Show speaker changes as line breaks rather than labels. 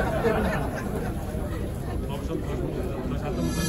없어. 더 잘못